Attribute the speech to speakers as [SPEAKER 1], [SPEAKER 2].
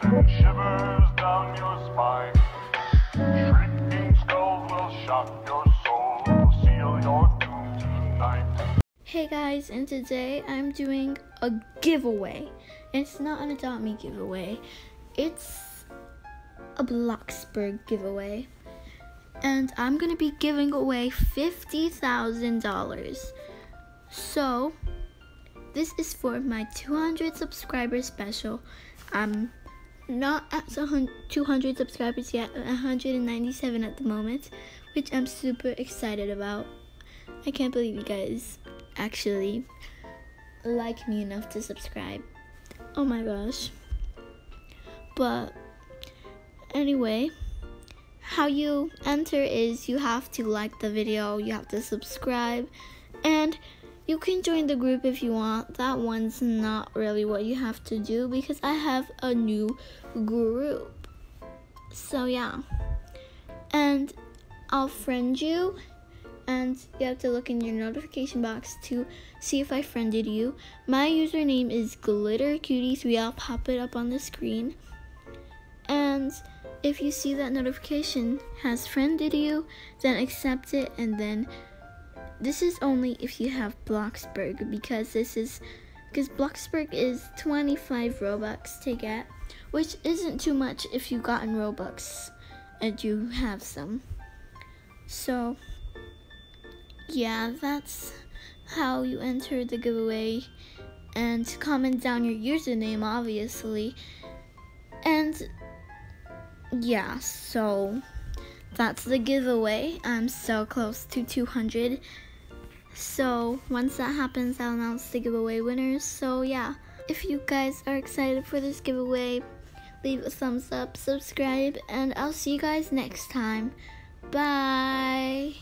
[SPEAKER 1] shivers down your spine. Skulls will shock your soul, seal your doom tonight.
[SPEAKER 2] Hey guys, and today I'm doing a giveaway. It's not an Adopt Me giveaway, it's a Bloxburg giveaway. And I'm gonna be giving away $50,000. So, this is for my 200 subscriber special. I'm not at 200 subscribers yet, 197 at the moment, which I'm super excited about. I can't believe you guys actually like me enough to subscribe. Oh my gosh. But anyway, how you enter is you have to like the video, you have to subscribe, and you can join the group if you want. That one's not really what you have to do because I have a new group. So, yeah. And I'll friend you, and you have to look in your notification box to see if I friended you. My username is glittercutie3. I'll pop it up on the screen. And if you see that notification has friended you, then accept it and then this is only if you have Bloxburg because this is because Bloxburg is 25 Robux to get, which isn't too much if you gotten Robux and you have some. So, yeah, that's how you enter the giveaway. And comment down your username, obviously. And, yeah, so that's the giveaway. I'm so close to 200. So once that happens, I'll announce the giveaway winners. So yeah, if you guys are excited for this giveaway, leave a thumbs up, subscribe, and I'll see you guys next time. Bye!